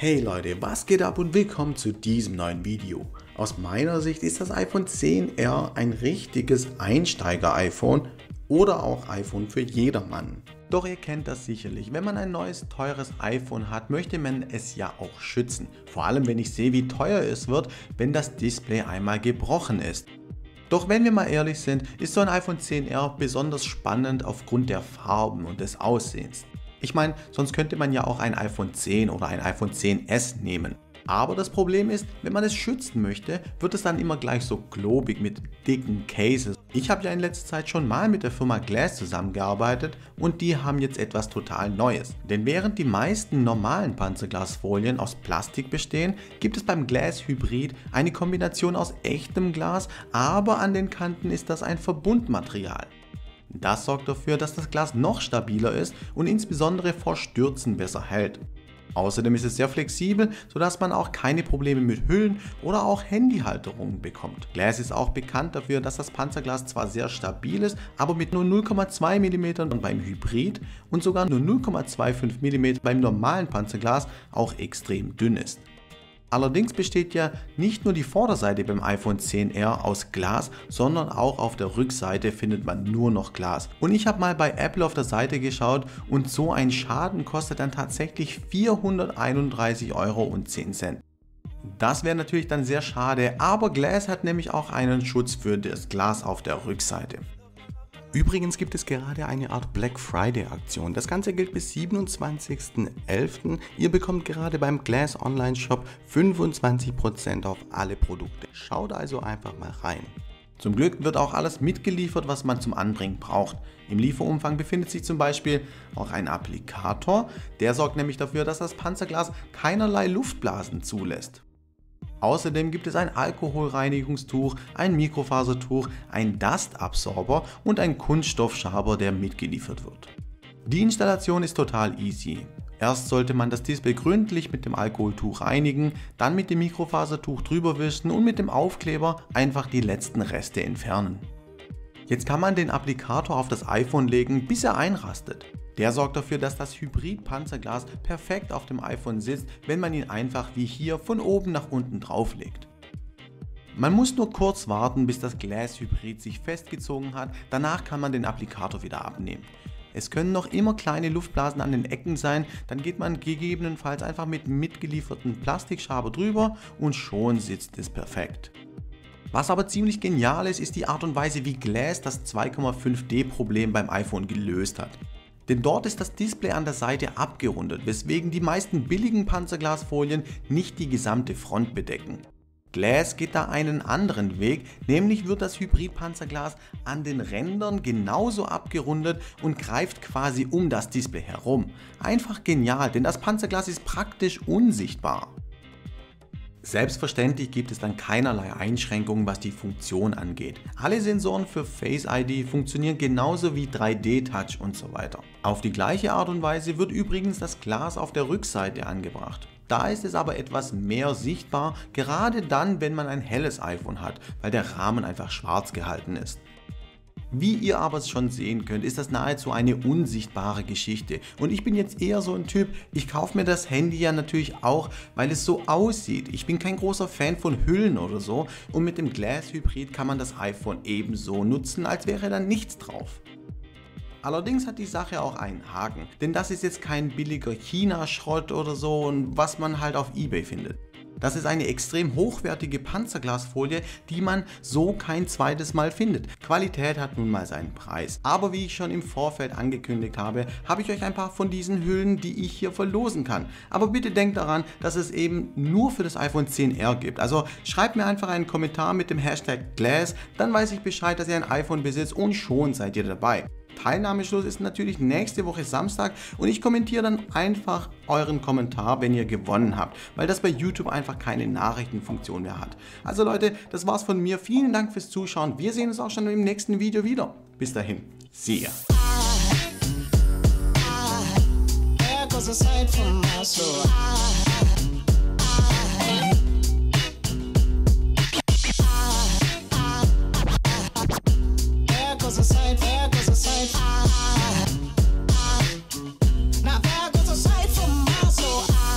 Hey Leute, was geht ab und willkommen zu diesem neuen Video. Aus meiner Sicht ist das iPhone 10R ein richtiges Einsteiger-iPhone oder auch iPhone für jedermann. Doch ihr kennt das sicherlich, wenn man ein neues teures iPhone hat, möchte man es ja auch schützen. Vor allem wenn ich sehe, wie teuer es wird, wenn das Display einmal gebrochen ist. Doch wenn wir mal ehrlich sind, ist so ein iPhone 10R besonders spannend aufgrund der Farben und des Aussehens. Ich meine, sonst könnte man ja auch ein iPhone 10 oder ein iPhone 10s nehmen. Aber das Problem ist, wenn man es schützen möchte, wird es dann immer gleich so globig mit dicken Cases. Ich habe ja in letzter Zeit schon mal mit der Firma Glass zusammengearbeitet und die haben jetzt etwas total Neues. Denn während die meisten normalen Panzerglasfolien aus Plastik bestehen, gibt es beim Glass Hybrid eine Kombination aus echtem Glas, aber an den Kanten ist das ein Verbundmaterial. Das sorgt dafür, dass das Glas noch stabiler ist und insbesondere vor Stürzen besser hält. Außerdem ist es sehr flexibel, sodass man auch keine Probleme mit Hüllen oder auch Handyhalterungen bekommt. Glass ist auch bekannt dafür, dass das Panzerglas zwar sehr stabil ist, aber mit nur 0,2 mm beim Hybrid und sogar nur 0,25 mm beim normalen Panzerglas auch extrem dünn ist. Allerdings besteht ja nicht nur die Vorderseite beim iPhone 10R aus Glas, sondern auch auf der Rückseite findet man nur noch Glas. Und ich habe mal bei Apple auf der Seite geschaut und so ein Schaden kostet dann tatsächlich 431,10 Euro. Das wäre natürlich dann sehr schade, aber Glass hat nämlich auch einen Schutz für das Glas auf der Rückseite. Übrigens gibt es gerade eine Art Black Friday Aktion. Das Ganze gilt bis 27.11. Ihr bekommt gerade beim Glass Online Shop 25% auf alle Produkte. Schaut also einfach mal rein. Zum Glück wird auch alles mitgeliefert, was man zum Anbringen braucht. Im Lieferumfang befindet sich zum Beispiel auch ein Applikator, der sorgt nämlich dafür, dass das Panzerglas keinerlei Luftblasen zulässt. Außerdem gibt es ein Alkoholreinigungstuch, ein Mikrofasertuch, ein Dustabsorber und ein Kunststoffschaber, der mitgeliefert wird. Die Installation ist total easy. Erst sollte man das Display gründlich mit dem Alkoholtuch reinigen, dann mit dem Mikrofasertuch drüber wischen und mit dem Aufkleber einfach die letzten Reste entfernen. Jetzt kann man den Applikator auf das iPhone legen, bis er einrastet. Der sorgt dafür, dass das Hybrid-Panzerglas perfekt auf dem iPhone sitzt, wenn man ihn einfach wie hier von oben nach unten drauflegt. Man muss nur kurz warten, bis das Glass Hybrid sich festgezogen hat, danach kann man den Applikator wieder abnehmen. Es können noch immer kleine Luftblasen an den Ecken sein, dann geht man gegebenenfalls einfach mit mitgelieferten Plastikschaber drüber und schon sitzt es perfekt. Was aber ziemlich genial ist, ist die Art und Weise, wie Glass das 2,5D Problem beim iPhone gelöst hat. Denn dort ist das Display an der Seite abgerundet, weswegen die meisten billigen Panzerglasfolien nicht die gesamte Front bedecken. Glass geht da einen anderen Weg, nämlich wird das Hybrid-Panzerglas an den Rändern genauso abgerundet und greift quasi um das Display herum. Einfach genial, denn das Panzerglas ist praktisch unsichtbar. Selbstverständlich gibt es dann keinerlei Einschränkungen, was die Funktion angeht. Alle Sensoren für Face ID funktionieren genauso wie 3D-Touch und so weiter. Auf die gleiche Art und Weise wird übrigens das Glas auf der Rückseite angebracht. Da ist es aber etwas mehr sichtbar, gerade dann, wenn man ein helles iPhone hat, weil der Rahmen einfach schwarz gehalten ist. Wie ihr aber schon sehen könnt, ist das nahezu eine unsichtbare Geschichte. Und ich bin jetzt eher so ein Typ, ich kaufe mir das Handy ja natürlich auch, weil es so aussieht. Ich bin kein großer Fan von Hüllen oder so. Und mit dem Glass Hybrid kann man das iPhone ebenso nutzen, als wäre da nichts drauf. Allerdings hat die Sache auch einen Haken, denn das ist jetzt kein billiger China-Schrott oder so, was man halt auf Ebay findet. Das ist eine extrem hochwertige Panzerglasfolie, die man so kein zweites Mal findet. Qualität hat nun mal seinen Preis. Aber wie ich schon im Vorfeld angekündigt habe, habe ich euch ein paar von diesen Hüllen, die ich hier verlosen kann. Aber bitte denkt daran, dass es eben nur für das iPhone 10R gibt. Also schreibt mir einfach einen Kommentar mit dem Hashtag Glass, dann weiß ich Bescheid, dass ihr ein iPhone besitzt und schon seid ihr dabei. Teilnahmeschluss ist natürlich nächste Woche Samstag und ich kommentiere dann einfach euren Kommentar, wenn ihr gewonnen habt, weil das bei YouTube einfach keine Nachrichtenfunktion mehr hat. Also Leute, das war's von mir. Vielen Dank fürs Zuschauen. Wir sehen uns auch schon im nächsten Video wieder. Bis dahin, see ya. I, I,